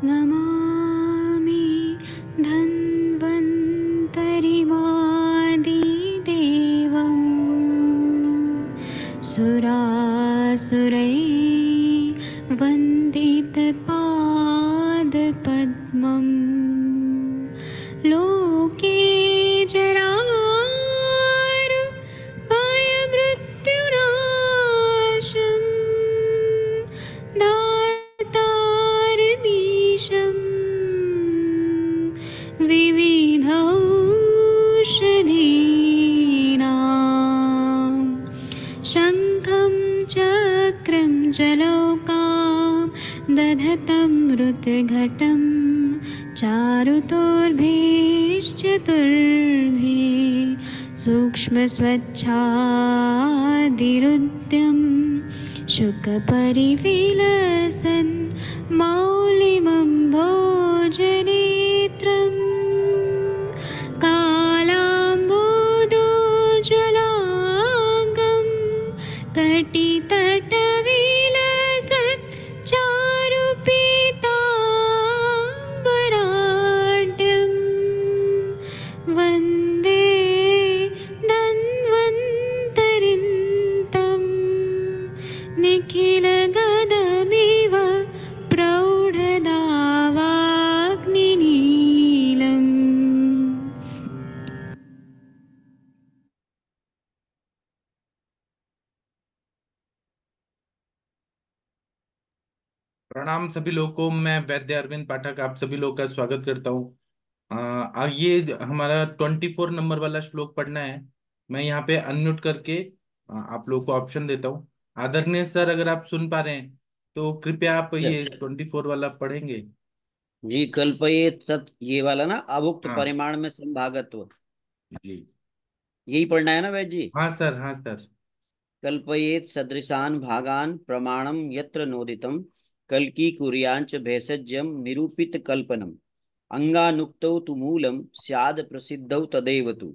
那么 स्वच्छाधिरुद्य शुकपरिविल प्रणाम सभी लोगों को मैं वैद्य अरविंद पाठक आप सभी लोग का स्वागत करता हूँ। ये हमारा ट्वेंटी फोर नंबर वाला श्लोक पढ़ना है। मैं यहाँ पे अनम्यूट करके अ, आप लोगों को ऑप्शन देता हूँ। आदरणीय सर अगर आप सुन पा रहे हैं तो कृपया आप ये ट्वेंटी फोर वाला पढ़ेंगे। जी कल्पये तत् ये वाला ना अभुक्त हाँ। परिमाण में संभागत्व। जी। यही पढ़ना है ना वैद्य जी? हाँ सर हाँ सर। कल्पयेत सदृशान भागान प्रमाणम यत्र नोदितम। कल्की कुर्यांच भेषज्यम निरूपित कल्पनम। अंगानुक्तौ तु मूलम, स्याद प्रसिद्धौ तदेव तु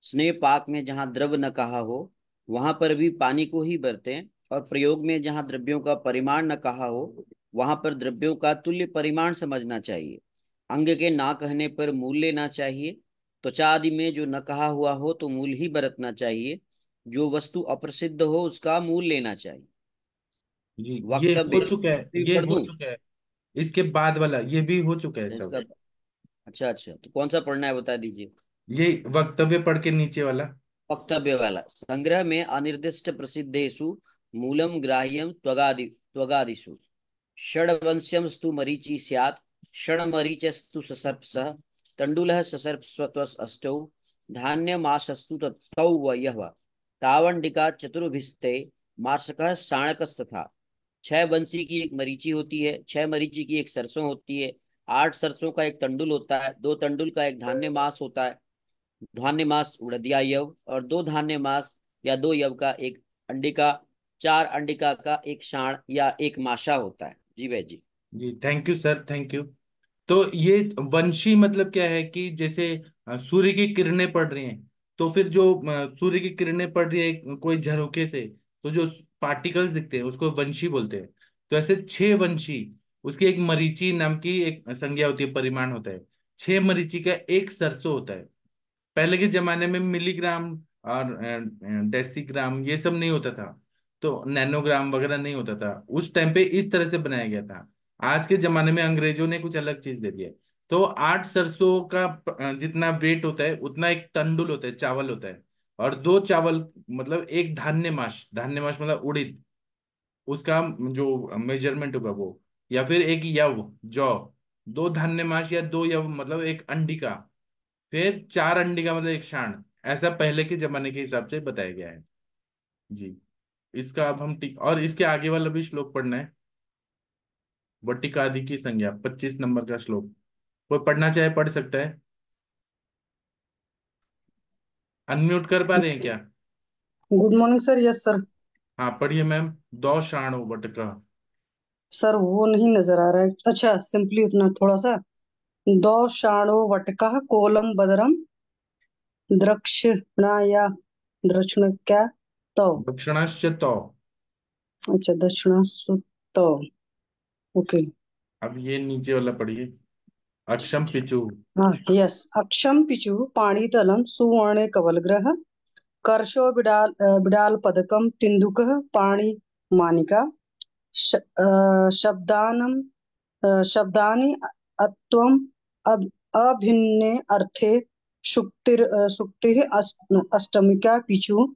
स्नेह पाक में जहाँ द्रव न कहा हो, वहाँ पर भी पानी को ही बरतें, और प्रयोग में जहाँ द्रव्यों का परिमाण न कहा हो, वहाँ पर द्रव्यों का तुल्य परिमाण समझना चाहिए। अंग के ना कहने पर मूल लेना चाहिए। त्वचा आदि में जो न कहा हुआ हो तो मूल ही बरतना चाहिए। जो वस्तु अप्रसिद्ध हो उसका मूल लेना चाहिए। जी ये वक्तव्य हो चुका है ये पढ़ हो दूँ? चुका है। इसके बाद वाला ये भी हो चुका है सब। इसका अच्छा अच्छा तो कौन सा पढ़ना है बता दीजिए। ये वक्तव्य पढ़ के नीचे वाला। वक्तव्य वाला संग्रह में अनिर्दिष्ट प्रसिद्धेषु मूलम ग्राह्यम त्वगादि त्वगादिषु। षड्वंश्यम स्तु मरीचि स्यात् षड्मरीचस्तु ससर्पसः तण्डुलः ससर्पस्वत्वस् अष्टौ धान्यमाशस्तु तौ वयः तावंडिका चतुर्भिस्ते मार्शकः शाणकस्तथा छह बंसी की एक मरीची होती है छह मरीची की एक सरसों होती है आठ सरसों का एक तंडुल होता है दो तंडुल का एक धान्य मास होता है धान्य मास उड़दिया यव और दो धान्य मास या दो यव का एक अंडिका चार अंडिका का एक शाण या एक माशा होता है। जी भाई जी। जी thank you sir thank you तो ये वंशी मतलब क्या है कि जैसे सूर्य की किरणें पड़ रही हैं तो फिर जो सूर्य की किरणें पड़ रही है कोई झरोखे से तो जो पार्टिकल्स दिखते हैं, उसको वंशी बोलते हैं। तो ऐसे छह वंशी, उसकी एक मरीची नाम की एक संज्ञा होती है, परिमाण होता है। छह मरीची का एक सरसों होता है। पहले के जमाने में मिलीग्राम और डेसीग्राम ये सब नहीं होता था। तो नैनोग्राम वगैरह नहीं होता था। उस टाइम पे इस तरह से बनाया गया था। आज के जमाने में अंग्रेज़ों ने कुछ अलग चीज़ दे दिया तो आठ सरसों का जितना वेट होता है, उतना एक तंडुल होता है, चावल होता है। और दो चावल मतलब एक धान्य माश धान्य माश मतलब उड़ीद, उसका जो मेज़रमेंट होगा वो, या फिर एक यव, जौ, दो धान्य माश या दो यव मतलब एक अंडिका, फिर चार अंडी का मतलब एक शाण, ऐसा पहले के जमाने के हिसाब से बताया गया है। जी, इसका अब हम टिक, और इसके आगे वाला भी श्लोक पढ़ना है। वटिकादि की संज्ञा, पच्चीस नंबर का श्लोक कोई पढ़ना चाहे पढ़ सकता है। अनम्यूट कर पा रहे हैं क्या? Good morning sir yes sir हाँ पढ़िए मैम। दो शाणो वटका सर वो नहीं नज़र आ रहा है। अच्छा सिंपली उतना थोड़ा सा। दो शाणो वटका कोलम बदरम द्रक्षणाया दक्षिण क्या? तो। दक्षिणाश्च तो। अच्छा दक्षिणासु तो। ओके अब ये नीचे वाला पढ़िए। अक्षम पिचु। यस अक्षम पिचु पाणितलं सुवर्णे कवलग्रह कर्शो बिडाल अ, बिडाल पदकम तिन्दुकः पाणिमानिका श, अ, शब्दानं अत्वम् अब, अभिन्ने अर्थे शुक्तिर शुक्तिः अष्ट, अष्टमिका पिचु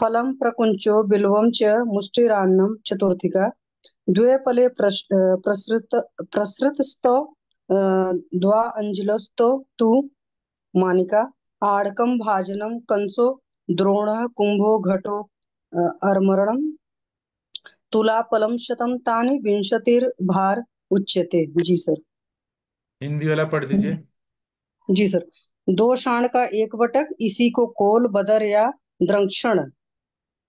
फलं प्रकुञ्चो बिल्वं च मुष्टिरान्नं चतुर्थिका द्वे अ, प्रसृत प्रसृतस्थौ अ, द्वा अञ्जलस्थौ तु मानिका आडकं भाजनं कंसो द्रोणः कुम्भो घटो अ, अर्मरणं तुलाफलं शतं तानि विंशतिर्भार उच्यते। जी सर। हिंदी वाला पढ़ दीजिए। जी सर। दो शाण का एक बटक इसी को कोल बदर या द्रंक्षण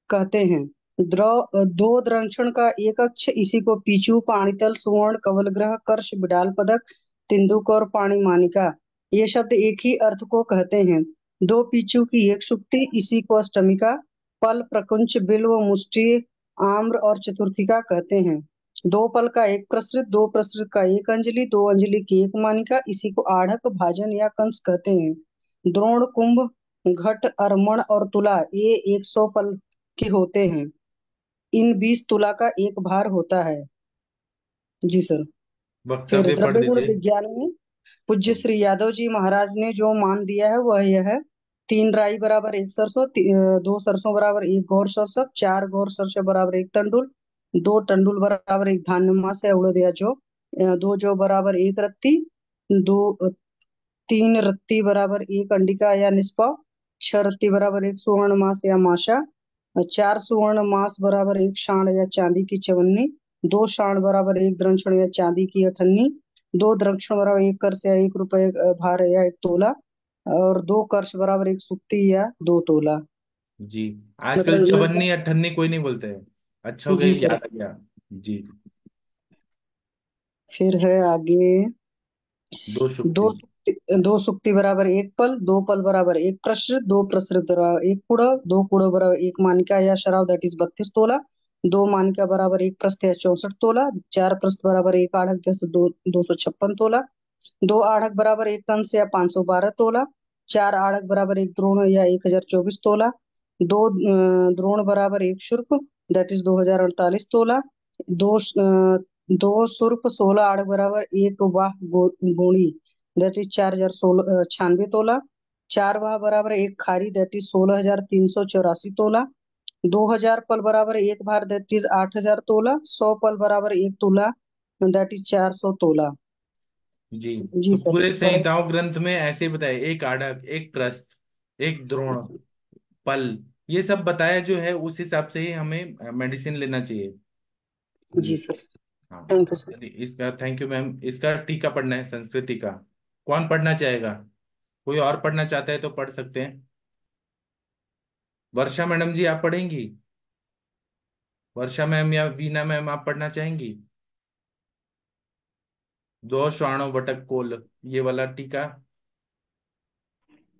कहते हैं। द्रो दो द्रंक्षण का एक अक्ष इसी को पीचू पाणितल सुवर्ण कवल ग्रह कर्ष बिडाल पदक तिंदुक और पाणी मानिका, ये शब्द एक ही अर्थ को कहते हैं। दो पीछू की एक शुक्ति इसी को अष्टमिका, पल, प्रकुंच, बिल्व, मुष्टि, आम्र और चतुर्थिका कहते हैं। दो पल का एक प्रसृत, दो प्रसृत का एक अंजलि, दो अंजलि की एक मानिका, इसी को आढ़क, भाजन या कंस कहते हैं। द्रोण, कुंभ, घट, अर्मण और तुला, ये एक सौ पल के होते हैं। इन बीस तुला का एक भार होता है। जी सर। वक्तव्य पढ़ द्रव्य गुण दीजिए विज्ञान में पूज्य श्री यादव जी महाराज ने जो मान दिया है वह यह है तीन राई बराबर एक सरसों ती- अ, दो सरसों बराबर एक गौर सरसों चार गौर सरसों बराबर एक तंडुल दो टंडुल बराबर एक धान्य मास है उड़द या जौ अ, दो जौ बराबर एक रत्ती दो अ, तीन रत्ती बराबर एक अंडिका या निष्पा छह रत्ती बराबर एक सुवर्ण मास या माशा अ, चार सुवर्ण मास बराबर एक शाण या चांदी की चवन्नी दो शाण बराबर एक द्रंक्षण या चांदी की अठन्नी दो द्रंक्षण बराबर एक कर्ष या एक रुपए अ, भार या एक तोला और दो कर्ष बराबर एक सुक्ति या दो तोला। जी आजकल मतलब ये चवन्नी अठन्नी कोई नहीं बोलते हैं। अच्छा हो गया जी याद आ गया। जी। फिर है आगे। दो दो सुक्ति दो सुक्ति बराबर एक पल दो पल बराबर एक प्रसृत दो प्रसृत बराबर एक कुड़ दो कुड़ बराबर एक मानिका या शराब दैट इज़ बत्तीस तोला। दो मानिका बराबर एक प्रस्थ या चौसठ तोला, चार प्रस्थ बराबर एक आढ़क दस दो दो सौ छप्पन तोला, दो आढ़क बराबर एक कंस या पाँच सौ बारह तोला, चार आढ़क बराबर एक द्रोण या एक हज़ार चौबीस तोला, दो द्रोण बराबर एक शुर्क दैट इज़ दो हज़ार अड़तालीस तोला, दो दो सुर्प सोलह आढ़क बराबर एक वाह गो- गोणी दैट इज़ चार हज़ार सोलह छियानवे तोला, चार वाह बराबर एक खारी दैट इज़ सोलह हज़ार तीन सौ चौरासी तोला दो हज़ार पल बराबर एक भार दैट इज़ आठ हज़ार तोला सौ पल बराबर एक तोला दैट इज़ चार सौ तोला। जी जी तो सर। पूरे संहिताओं ग्रंथ में ऐसे बताया एक आड़क एक प्रस्थ एक द्रोण पल ये सब बताया जो है उस हिसाब से ही हमें मेडिसिन लेना चाहिए। जी जी सर। हाँ। थैंक यू सर इसका थैंक यू मैम इसका टीका पढ़ना है संस्कृति का। कौन पढ़ना चाहेगा? कोई और पढ़ना चाहता है तो पढ़ सकते हैं। वर्षा मैडम जी आप पढ़ेंगी? वर्षा मैम या वीना मैम आप पढ़ना चाहेंगी? दो श्वाणो वटक कोल ये वाला टीका।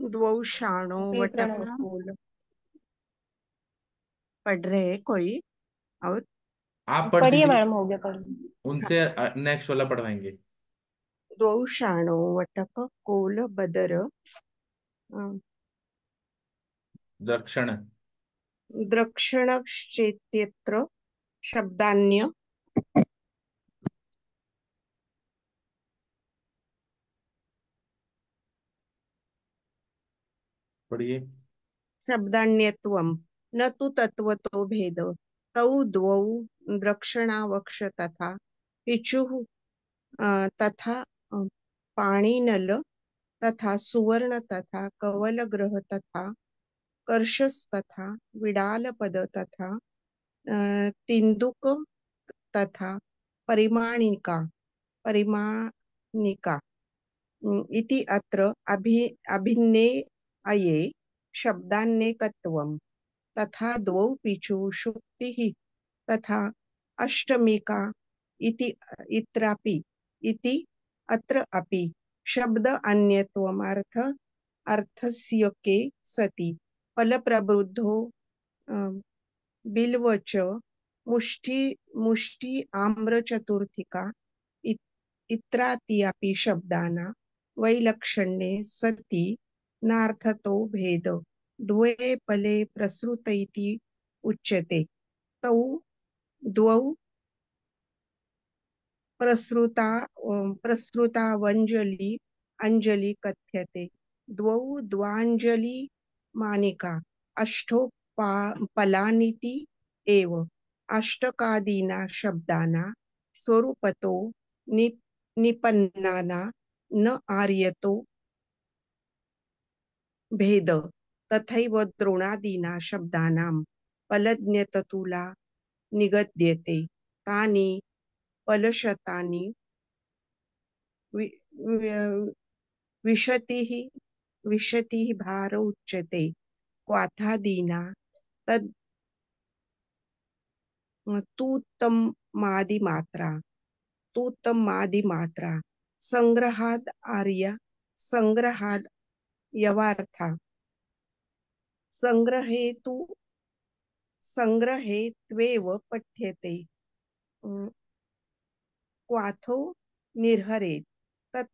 द्वौ शाणो जी, वटक प्रणाम। पढ़ रहे हैं कोई? और? आप पढ़ पढ़िए मैडम हो गया पढ़िए उनसे नेक्स्ट वाला पढ़वाएँगे। द्वौ शाणो वटक कोल बदर। दक्षिण द्रक्षणश्चेत्यत्र शब्दान्य। पढ़िए न तु तत्वतो भेद। तौ द्वौ द्रक्षणावक्ष तथा पिचुः तथा पाणिनल तथा सुवर्ण तथा कवलग्रह तथा विडालपद तथा अं, तिन्दुक तथा परिमाणिका परिमाणिका। इति अत्र अभि अभिन्ने अये शब्दान्येकत्वं तथा द्वौ पिचु शुक्तिः तथा अष्टमिका इति इत्रापि इति अत्र अपि। शब्द अन्यत्वमर्थ अर्थस्य के सति। फलप्रवृद्धो अं, बिल्व मुष्टि मुष्टि आम्र चतुर्थिका इत- इत्रात्यपि शब्दाना वैलक्षण्ये सति नार्थतो भेद द्वे पले प्रसृत उच्यते। तौ द्वौ प्रसृता प्रसृतावञ्जलि अञ्जलि कथ्यते। द्वौ द्वाञ्जलि मानिका, अष्टौ पा, पलानिति एव। अष्टकादीना शब्दाना, स्वरूपतो निपन्नाना, न आर्यतो, भेद। तथैव द्रोणादीना शब्दानां, पलज्ञततुला निगद्यते। तानि पलशतानि विशतिः विशतिः भार उच्यते। क्वाथादीना तद् तूतमादिमात्रा। तूतमादिमात्रा। संग्रहाद आर्य। संग्रहाद यवार्था। संग्रहे तु संग्रहे त्वेव पठ्यते क्वाथो निर्हरेत्। तत्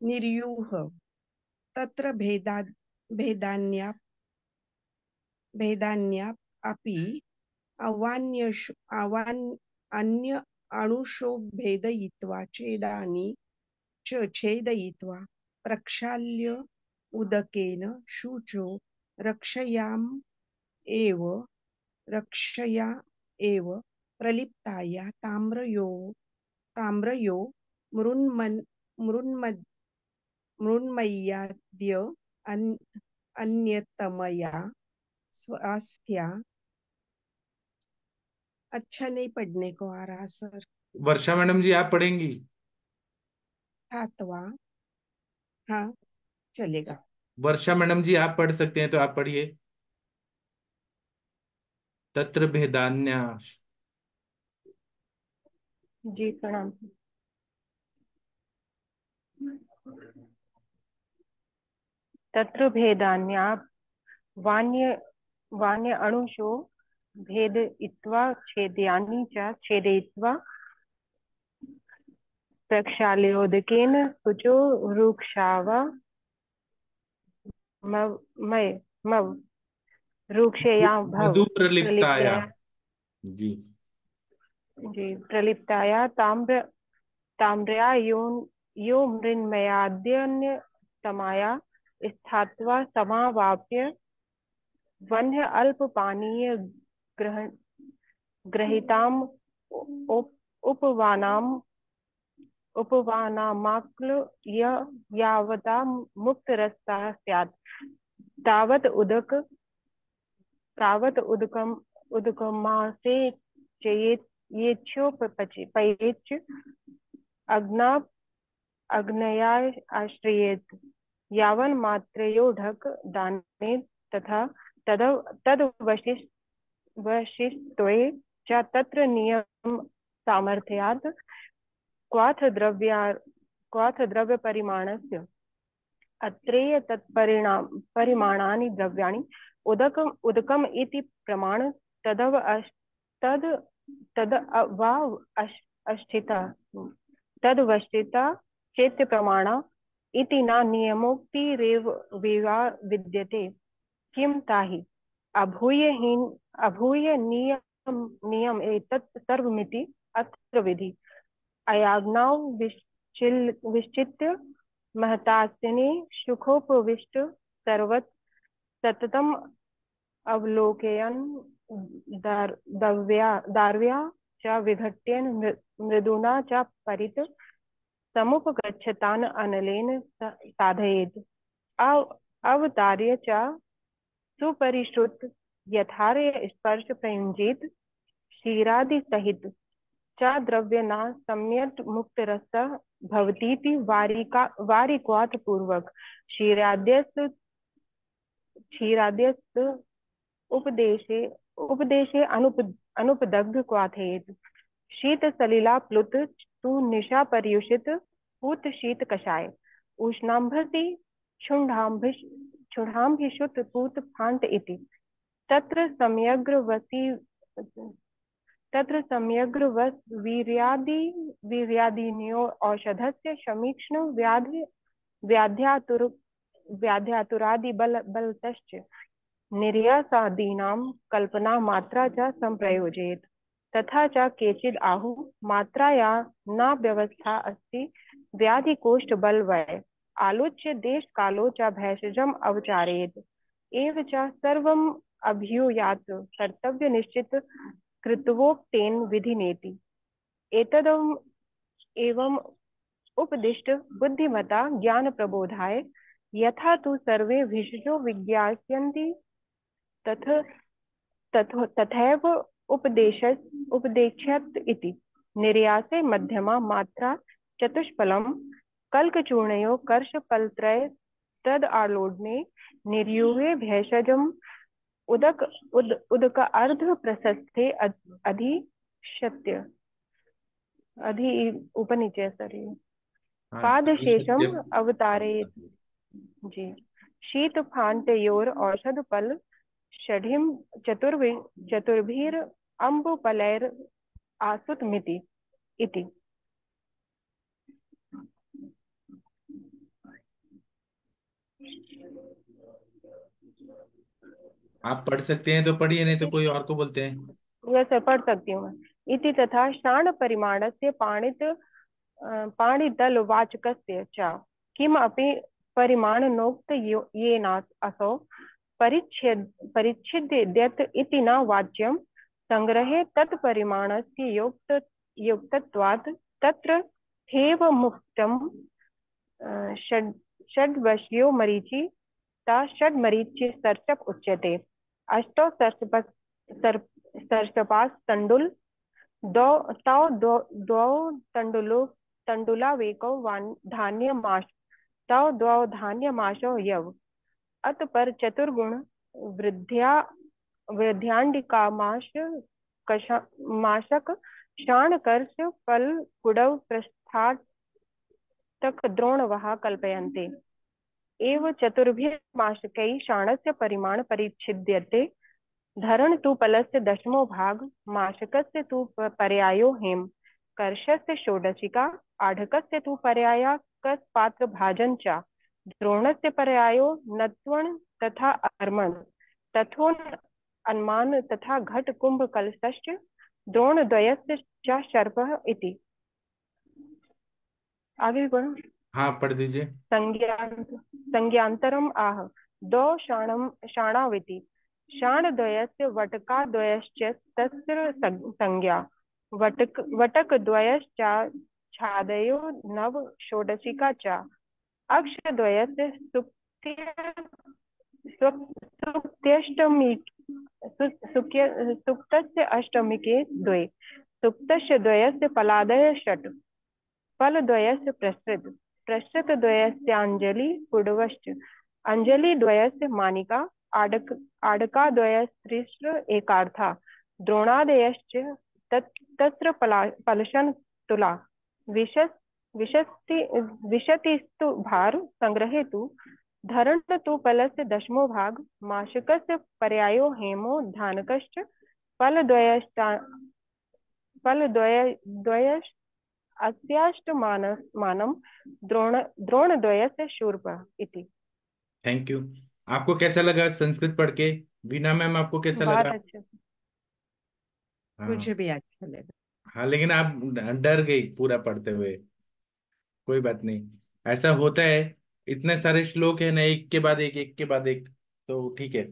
निर्यूह। तत्र भेदा भेदान्या भेदान्या अपि अवान्यषु अवान् अन्य अणुषो भेदयित्वा छेदानि च छेदयित्वा प्रक्षाल्य उदकेन शुचो रक्षयाम् एव रक्षया एव प्रलिप्ताया ताम्रयो ताम्रयो मृन्मन् मृन्मद् मृन्मय्याद्य अन् अन्यतमया स्वास्थ्या। अच्छा नहीं पढ़ने को आ रहा सर। वर्षा मैडम जी आप पढ़ेंगी? हाथवा हाँ चलेगा। वर्षा मैडम जी आप पढ़ सकते हैं तो आप पढ़िए। तत्र भेदान्या। जी प्रणाम। तत्र भेदान्या वान्य वान्य अणुषु भेदयित्वा छेदयानि च छेदयित्वा प्रक्षाल्योदकेन शुचो रुक्षाव मव मय मव रुक्षया भव प्रलिप्ताया। जी। जी प्रलिप्ताया ताम्र ताम्रया यो यो मृन्मयाद्यन्यतमाया स्थात्वा समावाप्य वह्य अल्पपानीय ग्रहण ग्रहीताम् उप, उपवानाम् उपवानामाक्ल यावता मुक्तरसता स्यात्। तावत् उदक तावत् उदकम उदकमासे चेत् येच्छोपपचेत् अग्ना अग्नया यावन् मात्रयोढक दाने तथा तद तद वशिष्ठ वशिष्ठत्वे च तत्र नियम सामर्थ्यात् क्वाथ द्रव्या क्वाथ द्रव्य परिमाणस्य अत्रेय तत्परिणाम परिमाणानि द्रव्याणि उदकम उदकम इति प्रमाण तदव तद तद वा अश् अष्ठिता तद्वष्टिता चेत्य प्रमाण इति न नियमोक्तिरेव विवा विद्यते। किं ताहि? अभूय हीन अभूय नियम नियम एतत् सर्वमिति अत्र विधि। अयाज्ञां विश्चिल विश्चित्य महतास्तिनि सुखोपविष्ट सर्वत् सततम् अवलोकयन् दार, दव्या दार्व्या च विघट्यन् मृदुना च परित समुपगच्छतान् अनलेन अव- अवतार्य च सुपरिश्रुत यथार्य स्पर्श प्रयुञ्जीत क्षीरादि सहित च द्रव्यना सम्यक् मुक्तरसः भवतीति वारिका वारिक्वाथ पूर्वक। क्षीराद्यस्य क्षीराद्यस्य उपदेशे उपदेशे अनुप अनुपदग्ध क्वाथयेत् शीत सलिला प्लुत तु निशा पर्युषित पूत शीत कषाय क्षुण्डाम्भिष क्षुण्डाम्भिषुत पूत फान्त इति। तत्र तत्र वीर्यादि वीर्यादीन्यो औषधस्य व्याधि व्याध्यातुर व्याध्यातुरादि बल बलतश्च। निर्यासादीनां कल्पना मात्रा च संप्रयोजयेत् तथा च केचिद् आहुः मात्राया न व्यवस्था अस्ति व्याधिकोष्ठबलवय। आलोच्य देशकालो च भैषजम् अवचारयेत् एव च सर्वम् अभियूयात् कर्तव्यनिश्चित कृत्वोक्तेन विधिनेति। एतदम् एवम् उपदिष्ट बुद्धिमता ज्ञान प्रबोधाय यथा तु सर्वे भिषजो विज्ञास्यन्ति तथ तथैव उपदेश उपदेक्षत इति। निर्यासे मध्यमा मात्रा चतुष्फलं कल्कचूर्णयो कर्षफलत्रय तद आलोडने निर्यूहे भेषजम उदक उद उदक अर्ध प्रशस्ते अधिशत्य अधि उपनिचय सॉरी हाँ पादशेषम अवतारेत जी। शीत फांटयोर औषध फल षढ़िम चतुर्भि चतुर्भीर अम्बुपलैर आसुत मिति इति। आप पढ़ सकते हैं तो पढ़िए नहीं तो कोई और को बोलते हैं। यह सर पढ़ सकती हूँ इति तथा शाण परिमाणस्य पाणित पाणिदल वाचकस्य च। किम अपि परिमाणनोक्त येनात् असौ परिच्छेद परिच्छिद्यत इति न वाच्यं संग्रहे तत्परिमाणस्य युक्त, युक्तत्वात् तत्र हेव मुक्तं षड्, षड्वश्यो मरीचि, ता षड्मरीचि सर्चप उच्यते। अष्टौ सर्चप सर्चपास्तण्डुल द्वौ तौ द्वौ तण्डुलो, तण्डुलावेकौ धान्यमाश, तौ द्वौ धान्यमाशौ यव अत पर चतुर्गुण वृद्ध्या वृद्ध्यांडिकामाश कषा माशक शाणकर्ष फल कुडव पृष्ठातक द्रोणवः कल्पयन्ते। एव चतुर्भिर्माशकैः शाणस्य परिमाण परिच्छिद्यते। धरण तु फलस्य दशमो भाग, माशकस्य तु पर्यायो हेम। कर्षस्य षोडशिका, आढकस्य तु पर्याया कस्पात्रभाजन च। द्रोणस्य पर्यायो नत्वण तथा अर्मण तथोन अनुमान तथा घट कुंभ कलशश्च द्रोणद्वयस्य च सर्पः इति। आगे भी पढ़ो। हाँ पढ़ दीजिए। संज्ञान संज्ञान्तरम आह दो शाणम शाणाविति। शाणद्वयस्य वटकाद्वयश्च तस्य संज्ञा। वटक वटकद्वयश्चाच्छादयो नव षोडशिका च। अक्षद्वयस्य सुक्त्यष्टमी सुक्तस्य द्वे। द्वयस्य फलादय षट्। फलद्वयस्य प्रसृत। पुडवश्च। मानिका, आडक आडकाद्वयस्त्रिश्र एकार्था। द्रोणादयश्च तत्र पलशन तुला। विशस् विशति विशतिस्तु भार संग्रहे तु धरण तु फलस्य दशमो भाग माशकस्य पर्यायो हेमो धानकश्च फलद्वयश्चा अस्याष्टमानं द्रोण द्रोणद्वयस्य शूर्प इति। थैंक यू आपको कैसा लगा संस्कृत पढ़ के? वीना मैम आपको कैसा बहुत लगा अच्छा। हाँ। मुझे भी अच्छा लगा। हाँ लेकिन आप डर गई पूरा पढ़ते हुए। कोई बात नहीं। ऐसा होता है इतने सारे श्लोक है ना, एक के बाद एक एक के बाद एक। तो ठीक है।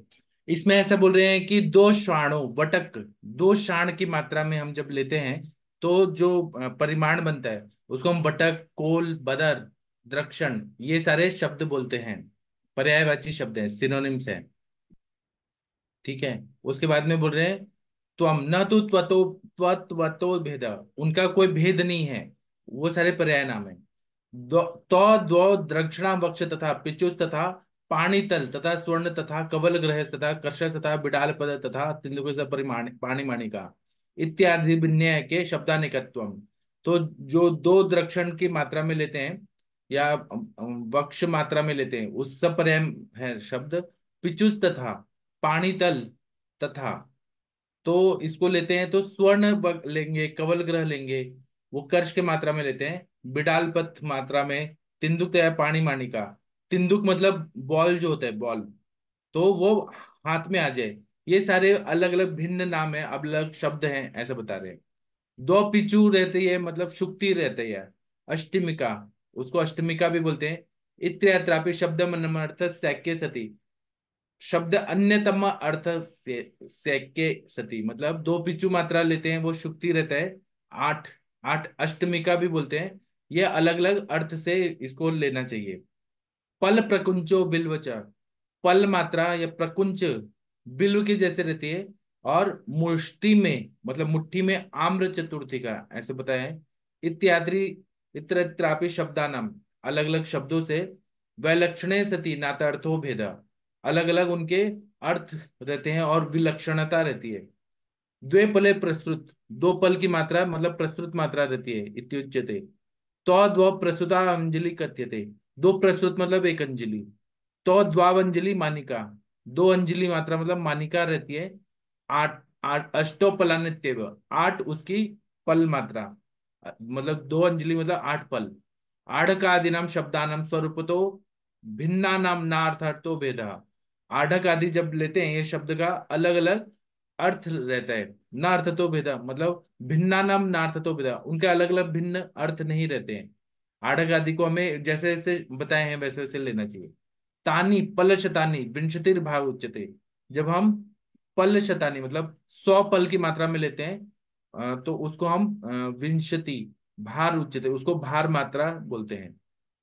इसमें ऐसा बोल रहे हैं कि दो श्वाणों वटक, दो शाण की मात्रा में हम जब लेते हैं तो जो परिमाण बनता है, उसको हम वटक, कोल, बदर, द्रक्षण, ये सारे शब्द बोलते हैं। पर्यायवाची शब्द हैं सिनोनिम्स हैं। ठीक है? उसके बाद में बोल रहे हैं त्वम न तो त्वतो भेद, उनका कोई भेद नहीं है, वो सारे पर्याय नाम है। तो वक्ष तथा पिचुस तथा पाणीतल तथा स्वर्ण तथा कवल ग्रह तथा कर्षस तथा बिडाल पद तथा तिंदुक पाणिमाणिका इत्यादि विन्याय के शब्दानिकत्वम। तो जो दो द्रक्षण की मात्रा में लेते हैं, या वक्ष मात्रा में लेते हैं, उस सब पर्याय है शब्द पिचुस तथा पाणीतल तथा। तो इसको लेते हैं तो स्वर्ण लेंगे, कवल ग्रह लेंगे, वो कर्ष के मात्रा में लेते हैं बिडाल पथ मात्रा में तिंदुक तया पानी मानिका तिंदुक मतलब बॉल जो होता है, बॉल। तो वो हाथ में आ जाए। ये सारे अलग अलग भिन्न नाम है अलग अलग शब्द हैं, ऐसा बता रहे हैं। दो पिचू रहते है मतलब शुक्ति रहती है। अष्टमिका, उसको अष्टमिका भी बोलते हैं। इत्यात्रापि शब्द मनमर्थ सैक्य सती। शब्द अन्यतम अर्थ सैक्य सती। मतलब दो पिचू मात्रा लेते हैं, वो शुक्ति रहता है। आठ आठ अष्टमिका भी बोलते हैं। ये अलग अलग अर्थ से इसको लेना चाहिए। पल प्रकुंचो बिल्वच पल मात्रा या प्रकुंच बिल्व की जैसे रहती है और मुष्टि में मतलब मुट्ठी में आम्र चतुर्थी का, ऐसे बताया इत्यादि इतरापि शब्दानाम अलग अलग शब्दों से वैलक्षणे सती, नातार्थो भेदा। अलग अलग उनके अर्थ रहते हैं और विलक्षणता रहती है। द्वे पले प्रस्तुत दो पल की मात्रा मतलब प्रस्तुत मात्रा रहती है, इत्युच्यते। तो द्व प्रस्तुता अंजलि कथ्यते। दो प्रस्तुत मतलब एक अंजलि। तो द्वावंजलि मानिका। दो अंजलि मात्रा मतलब मानिका रहती है। आठ आठ, अष्टोपलानित्यव। आठ उसकी पल मात्रा। मतलब दो अंजलि मतलब आठ पल। आढ़क नाम शब्दानाम स्वरूप तो भिन्ना नाम ना नार्थार्थो भेद। आढ़क आदि जब लेते हैं, ये शब्द का अलग अलग अर्थ रहता है। ना अर्थ तो भेदा मतलब भिन्ना नाम नार्थ तो भेदा, उनके अलग अलग भिन्न अर्थ नहीं रहते हैं। आढ़क आदि को हमें जैसे जैसे बताए हैं, वैसे वैसे लेना चाहिए। तानी पल शतानी विंशतिर भाग उच्चते। जब हम पल शतानी मतलब सौ पल की मात्रा में लेते हैं तो उसको हम विंशति भार उच्चते, उसको भार मात्रा बोलते हैं।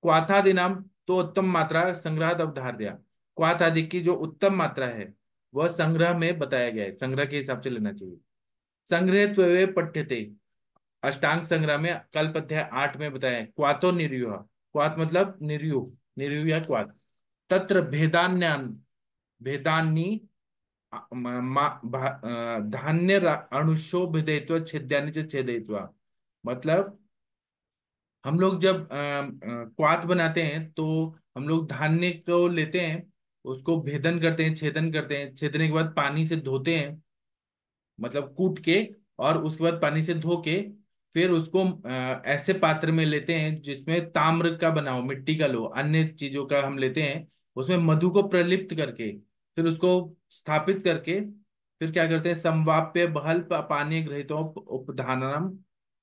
क्वाथादि नाम तो उत्तम मात्रा संग्रह अवधार दिया। क्वाथादि की जो उत्तम मात्रा है, वह संग्रह में बताया गया है, संग्रह के हिसाब से लेना चाहिए। संग्रह त्वे पठ्यते। अष्टांग संग्रह में कल्प अध्याय आठ में बताया क्वातो निर्युह क्वात मतलब निर्युह निर्युह या क्वात। तत्र भेदान्यान, भेदान्नी धान्य अणुशो भेदयित्वा, छेद्यानि च छेदयित्वा। मतलब हम लोग जब क्वात बनाते हैं तो हम लोग धान्य को लेते हैं, उसको भेदन करते हैं, छेदन करते हैं, छेदने के बाद पानी से धोते हैं मतलब कूट के और उसके बाद पानी से धो के फिर उसको ऐसे पात्र में लेते हैं जिसमें ताम्र का बनाओ मिट्टी का लो अन्य चीज़ों का हम लेते हैं उसमें मधु को प्रलिप्त करके फिर उसको स्थापित करके फिर क्या करते हैं संवाप्य बहल पानी ग्रहितों उपधानम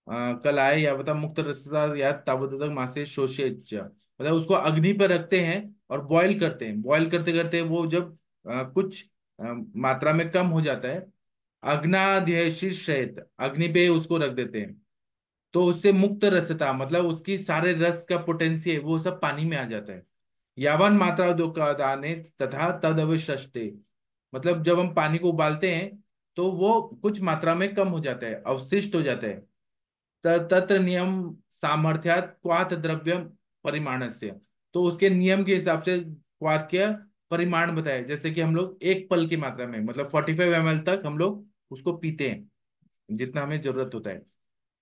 अ, कलाए या बता मुक्त रसता या तावत मासे मतलब उसको अग्नि पर रखते हैं और बॉईल करते हैं। बॉईल करते करते वो जब अ, कुछ अ, मात्रा में कम हो जाता है अग्नाध्यक्षी शैत अग्नि पे उसको रख देते हैं। तो उससे मुक्त रसता मतलब उसकी सारे रस का पोटेंसी वो सब पानी में आ जाता है। यावन मात्रा दो तथा तद अवशिष्टे मतलब जब हम पानी को उबालते हैं तो वो कुछ मात्रा में कम हो जाता है, अवशिष्ट हो जाता है। तत्र नियम सामर्थ्यात क्वाथ द्रव्य परिमाण से तो उसके नियम के हिसाब से क्वाथ का परिमाण बताया, जैसे कि हम लोग एक पल की मात्रा में मतलब फोर्टी फाइव एम एल तक हम लोग उसको पीते हैं, जितना हमें ज़रूरत होता है।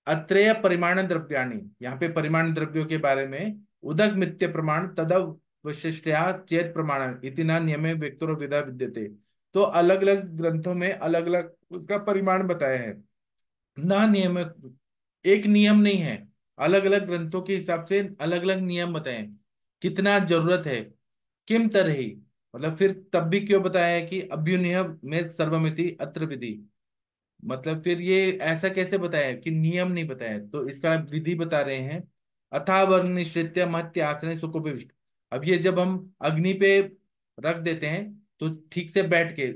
अत्रेय परिमाण द्रव्याणी, यहाँ पे परिमाण द्रव्यों के बारे में उदक मित्य प्रमाण तदव विशिष्टया चेत प्रमाण इतना नियमे व्यक्तोर विधा विद्यते। तो अलग अलग ग्रंथों में अलग अलग उसका परिमाण बताया है। ना नियम, एक नियम नहीं है। अलग अलग ग्रंथों के हिसाब से अलग अलग नियम बताए। कितना ज़रूरत है? किम तरही? मतलब फिर तब भी क्यों बताया है कि अभ्युनिय में सर्वमिति अत्र विधि? मतलब फिर ये ऐसा कैसे बताया कि नियम नहीं बताया तो इसका विधि बता रहे हैं। अथा महत्य आसन सुखोपविष्ट। अब ये जब हम अग्नि पे रख देते हैं तो ठीक से बैठ के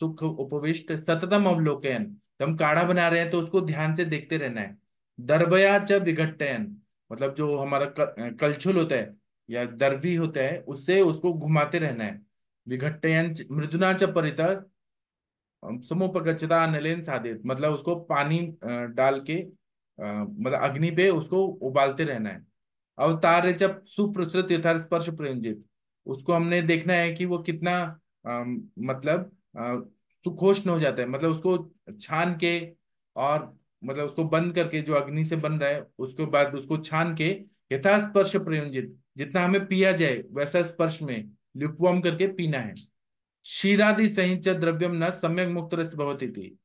सुख उपविष्ट सततम अवलोकन जब हम काढ़ा बना रहे हैं तो उसको ध्यान से देखते रहना है। दर्वया च विघटयन। मतलब जो हमारा कलछुल होता है, या दर्वी होता है, उससे उसको घुमाते रहना है। विघटयन मृदुना च परितः समुपगच्छता नलेन साधित मतलब उसको पानी डाल के मतलब अग्नि पे उसको उबालते रहना है। अवतार जब सुप्रसृत यथार्थ स्पर्श प्रयोजित। उसको हमने देखना है कि वो कितना अ, मतलब सुखोष्ण हो जाता है। मतलब उसको छान के और मतलब उसको बंद करके जो अग्नि से बन रहा है उसके बाद उसको छान के यथा स्पर्श प्रयोजित। जितना हमें पिया जाए वैसा स्पर्श में ल्यूकवार्म करके पीना है। क्षीरादि संयुक्त द्रव्यम न सम्यक मुक्त रस भवती थी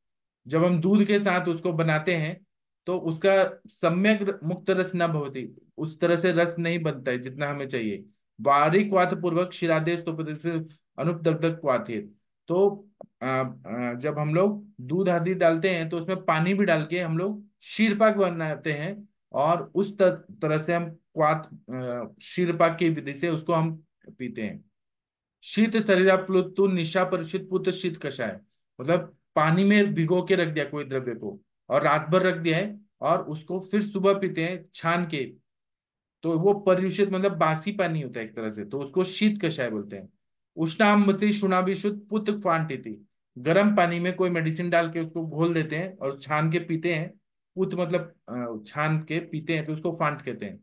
जब हम दूध के साथ उसको बनाते हैं तो उसका सम्यक मुक्त रस न भवती। उस तरह से रस नहीं बनता है जितना हमें चाहिए। बारीक क्वाथ पूर्वक शिरादेश तो अनुपदग्धक क्वाथ तो आ, आ, जब हम लोग दूध आदि डालते हैं तो उसमें पानी भी डाल के हम लोग शीरपाक बनाते हैं और उस तरह से हम क्वाथ शीरपाक की विधि से उसको हम पीते हैं। शीत शरीर प्लुतु निशा परिचित पुत शीत कषाय मतलब पानी में भिगो के रख दिया कोई द्रव्य को और रात भर रख दिया है और उसको फिर सुबह पीते हैं छान के। तो वो परियुषित मतलब बासी पानी होता है एक तरह से तो उसको शीत कषाय बोलते हैं। उष्णाम से शुद्ध पुत क्वांटिटी गर्म पानी में कोई मेडिसिन डाल के उसको घोल देते हैं और छान के पीते हैं। पुत मतलब छान के पीते हैं तो उसको फांट कहते हैं।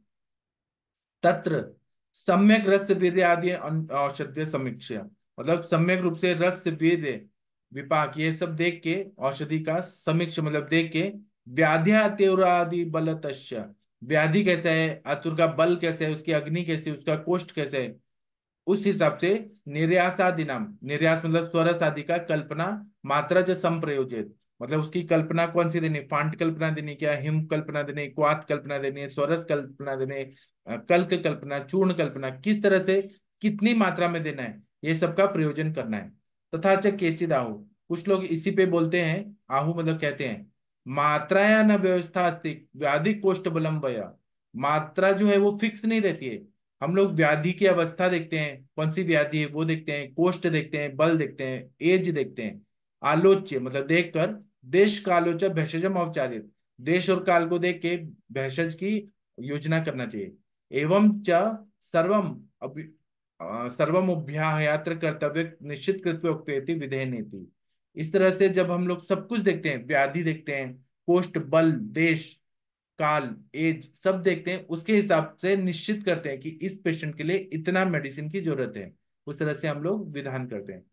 तत्र सम्यक रस वीर आदि औषधीय समीक्षा। मतलब सम्यक रूप से रस वीर विपाक, ये सब देख के, औषधि का समीक्षा मतलब देख के, व्याध्या तीव्रादि बल व्याधि कैसा है? आतुर का बल कैसे है? उसकी अग्नि कैसे उसका कोष्ठ कैसे है? उस हिसाब से निर्यासादि नाम, निर्यास मतलब स्वरस आदि का कल्पना मात्रा जो संप्रयोजित। मतलब उसकी कल्पना कौन सी देनी? फांट कल्पना देनी क्या? हिम कल्पना देनी? क्वात कल्पना देनी? स्वरस कल्पना देनी? कल्क कल्पना? चूर्ण कल्पना? किस तरह से? कितनी मात्रा में देना है? ये सबका प्रयोजन करना है। तथा च केचिद आहु। कुछ लोग इसी पे बोलते हैं, आहु मतलब कहते हैं, मात्राया न व्यवस्था अस्ति, व्याधि कोष्ठ बलम मात्रा जो है वो फिक्स नहीं रहती है। हम लोग व्याधि की अवस्था देखते हैं, कौन सी व्याधि है वो देखते हैं, कोष्ट देखते हैं, बल देखते हैं, एज देखते हैं, आलोच्य मतलब देखकर देश कालोच भेषजम औपचारित देश और काल को देख के भेषज की योजना करना चाहिए। एवं च सर्वम सर्वम सर्वमुभ्यात्र कर्तव्य निश्चित कृत्य विधेय नीति इस तरह से जब हम लोग सब कुछ देखते हैं, व्याधि देखते हैं, कोष्ठ, बल, देश, काल, एज, सब देखते हैं, उसके हिसाब से निश्चित करते हैं कि इस पेशेंट के लिए इतना मेडिसिन की ज़रूरत है। उस तरह से हम लोग विधान करते हैं।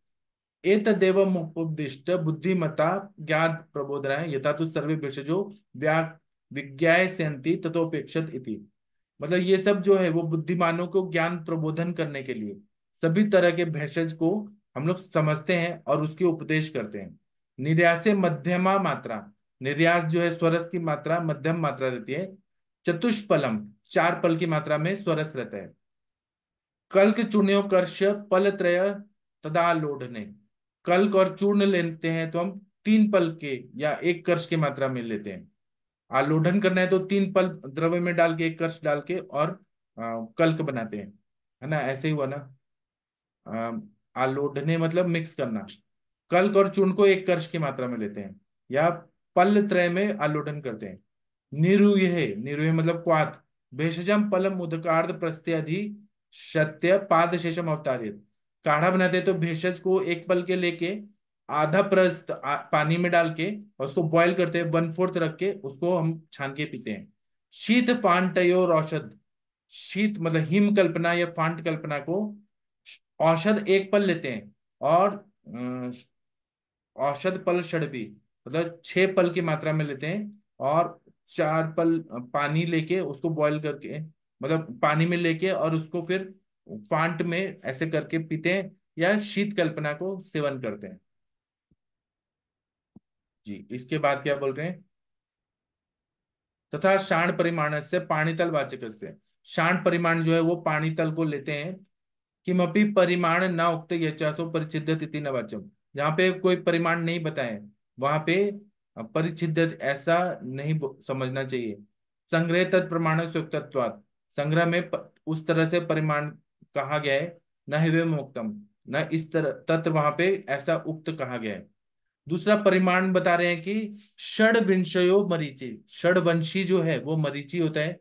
एक देव उपदिष्ट बुद्धिमता ज्ञात प्रबोधना यथा तो सर्वे भेषजो व्या विज्ञाय तथोपेक्षत इति। मतलब ये सब जो है, वो बुद्धिमानों को ज्ञान प्रबोधन करने के लिए सभी तरह के भेषज को हम लोग समझते हैं और उसके उपदेश करते हैं। निर्यास मध्यमा मात्रा, निर्यास जो है स्वरस की मात्रा, मध्यम मात्रा रहती है। चतुष्पलम चार पल की मात्रा में स्वरस रहता है। कल्क चूर्णो कर्ष पल त्रय तदा लोढ़ने कल्क और चूर्ण लेते हैं तो हम तीन पल के या एक कर्ष की मात्रा में लेते हैं। आलोढ़न करना है तो तीन पल द्रव्य में डाल के एक कर्ष डाल के और आ, कल्क बनाते हैं। है ना? ऐसे ही हुआ ना? आलोढ़ने मतलब मिक्स करना। कल्क और चूर्ण को एक कर्ष की मात्रा में लेते हैं या पल त्रय में आलोढ़न करते हैं। निरुय निरुय मतलब क्वात भेषजम पलम मुदकार्ध प्रस्त्यधि सत्य पाद शेषम अवतारित काढ़ा बनाते हैं तो भेषज को एक पल के लेके आधा प्रस्त पानी में डाल के और उसको बॉईल करते हैं वन फोर्थ रख के उसको हम छान के पीते हैं। शीत फांटयोर औषध। शीत मतलब हिम कल्पना या फांट कल्पना को औषध एक पल लेते हैं और औषध पल भी मतलब छह पल की मात्रा में लेते हैं और चार पल पानी लेके उसको बॉईल करके मतलब पानी में लेके और उसको फिर फांट में ऐसे करके पीते हैं या शीत कल्पना को सेवन करते हैं। जी, इसके बाद क्या बोल रहे हैं? तथा शाण परिमाण से पाणीतल वाचक से शाण परिमाण जो है वो पाणीतल को लेते हैं। किमपि परिमाण न उक्त यचासो परिचित इति न वाचम जहाँ पे कोई परिमाण नहीं बताए। वहाँ पे परिचित ऐसा नहीं समझना चाहिए। संग्रह तत् प्रमाण संग्रह में उस तरह से परिमाण कहा गया है, न ही वे मुक्तम, न इस तरह तत्व वहाँ पे ऐसा उक्त कहा गया है। दूसरा परिमाण बता रहे हैं कि षड विंशयो मरीचि षडवंशी जो है, वो मरीची होता है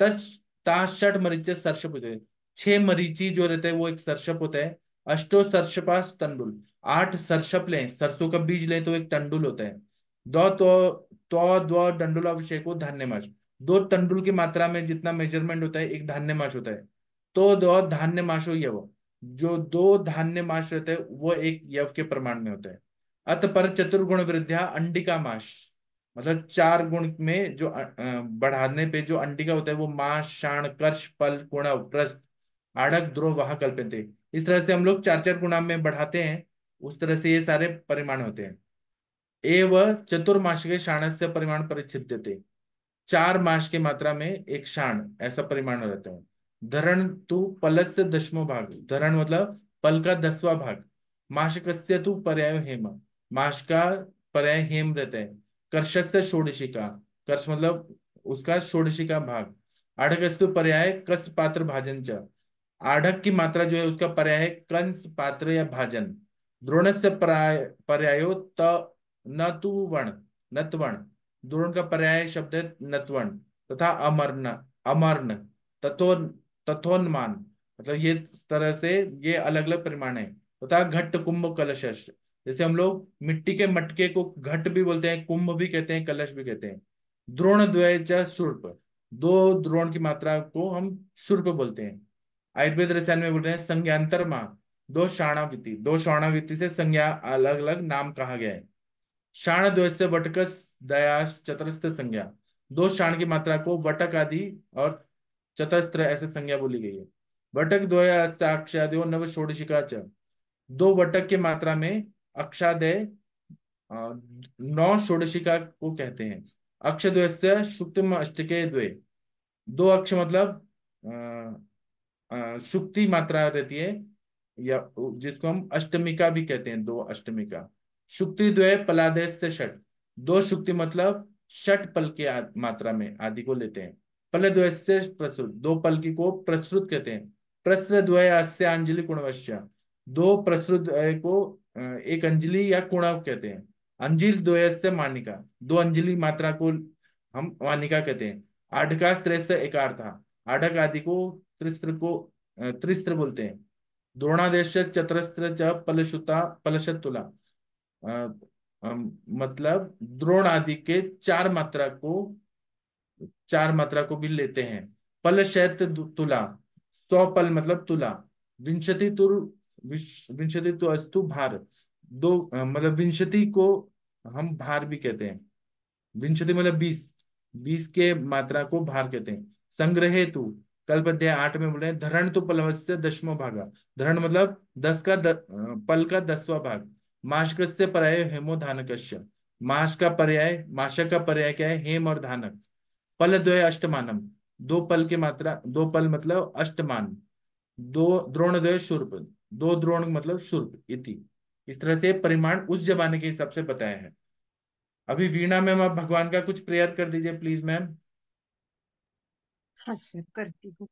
ता षड मरीचे सर्षप होते हैं। छह मरीची जो रहते हैं, वो एक सर्षप होता है। अष्टो सर्षपा तंडुल आठ सर्षप लें, सरसों का बीज लें तो एक तंडुल होता है। दो तो तो दो डंडुल अभिषेक धान्य माश दो टंडुल की मात्रा में जितना मेज़रमेंट होता है, एक धान्य माश होता है। तो दो धान्य माशो यव जो दो धान्य माश रहते हैं, वो एक यव के प्रमाण में होते हैं। अत पर चतुर्गुण वृद्धिया अंडिका माश मतलब चार गुण में जो बढ़ाने पे जो अंडिका होता है, वो माश, शाण, कर्ष, पल गुण प्रस्त आड़क द्रोह, वहाँ, कल्पते। इस तरह से हम लोग चार चार गुणा में बढ़ाते हैं, उस तरह से ये सारे परिमाण होते हैं। एव चतुर्माश के शाण से परिमाण परिच्छिद्यते। चार मास की मात्रा में एक शाण, ऐसा परिमाण रहता है। धरण तु पलस्य दशमो भाग। धरण मतलब पल का दसवा भाग। माशकस्य तु पर्याय हेम। माश का पर्याय हेम रहता है। कर्षस्य षोडशिका। कर्ष मतलब उसका षोडशिका भाग। आढ़कस्तु पर्याय कस पात्र भाजन च। आढ़क की मात्रा जो है उसका पर्याय है कंस पात्र या भाजन। द्रोणस्य पर्याय पर्यायो त न तु वण नतवण द्रोण का पर्याय शब्द है नतवण तथा अमर्ण अमर्ण तथो तथोन्मान मतलब ये तरह से ये अलग अलग परिमाण है। तथा घट कुंभ कलश जैसे हम लोग मिट्टी के मटके को घट भी बोलते हैं, कुंभ भी कहते हैं, कलश भी कहते हैं। द्रोण द्वय शुर्प। दो द्रोण की मात्रा को हम शुर्प बोलते हैं। आयुर्वेद रसायन में बोल रहे हैं संज्ञांतर माह दो शाणाविति दो शाणाविति से संज्ञा अलग अलग नाम कहा गया है। शाण द्वय से वटकस, दयास, चतरस्थ संज्ञा। दो शाण की मात्रा को वटक आदि और चतस्त्र ऐसे संज्ञा बोली गई है। वटक द्वय नव षोडशिका च। दो वटक की मात्रा में अक्षादय नौ षोडशिका को कहते हैं। अक्ष द्वय से शुक्तिम अष्टके द्वय दो अक्ष मतलब शुक्ति मात्रा रहती है, या जिसको हम अष्टमिका भी कहते हैं, दो अष्टमिका। शुक्ति द्वय पलादेश से षट। दो शुक्ति मतलब षट पल के मात्रा में आदि को लेते हैं। पल द्वय से प्रसुत दो पल की प्रसुत कहते हैं। प्रसृत द्वय अस्य अंजलि कुणवश्य दो प्रसुत को एक अंजलि या कुणव कहते हैं। अंजिल द्वय से मानिका। दो अंजलि मात्रा को हम मानिका कहते हैं। आढ़का श्रेय से एकार्था। आढ़क आदि को त्रिस्त्र को त्रिस्त्र बोलते हैं। द्रोणादेश चतरस्त्र च पलशुता पलशतुला मतलब द्रोण आदि के चार मात्रा को चार मात्रा को भी लेते हैं। पल शैत तुला। सौ पल मतलब तुला। विंशति तुर विंशति तो अस्तु भार। दो मतलब विंशति को हम भार भी कहते हैं। विंशति मतलब बीस। बीस के मात्रा को भार कहते हैं। संग्रह तु। कल अध्याय आठ में बोले धरण तो पलवस्य दशमो भागा। धरण मतलब दस का द, पल का दसवा भाग। माशक से पर्याय हेमो धानक माश का पर्याय माशक का पर्याय क्या है? हेम और धानक। पल द्वय अष्टमानम। दो पल की मात्रा, दो पल मतलब अष्टमान। दो द्रोण द्वय शुर्प। दो द्रोण मतलब शुर्प, इति। इस तरह से परिमाण उस जमाने के हिसाब से बताया है। अभी वीणा मैम, आप भगवान का कुछ प्रेयर कर दीजिए, प्लीज़ मैम। हाँ सर, करती हूँ।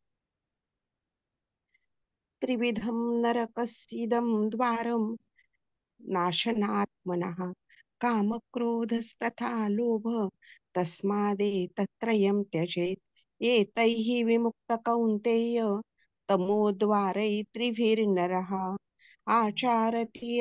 त्रिविधम नरकसीदम द्वारम नाशनात्मनः कामक्रोधस्तथा लोभ तस्मादेतत्त्रयं त्यजेत्। एतैः विमुक्तकौन्तेय तमोद्वारै त्रिभिर्नरः। आचारति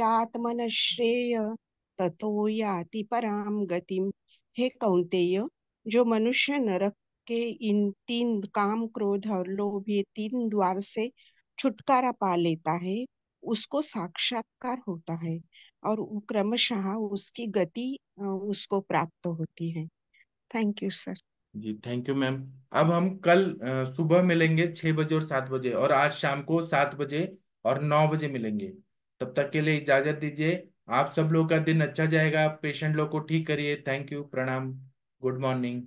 ततो याति पराम गतिम। हे कौंतेय जो मनुष्य नरक के इन तीन काम क्रोध और लोभ ये तीन द्वार से छुटकारा पा लेता है, उसको साक्षात्कार होता है और क्रमशः उसकी गति उसको प्राप्त होती है। थैंक यू सर जी थैंक यू मैम अब हम कल सुबह मिलेंगे छह बजे और सात बजे और आज शाम को सात बजे और नौ बजे मिलेंगे। तब तक के लिए इजाज़त दीजिए। आप सब लोग का दिन अच्छा जाएगा। पेशेंट लोग को ठीक करिए। थैंक यू प्रणाम। Good morning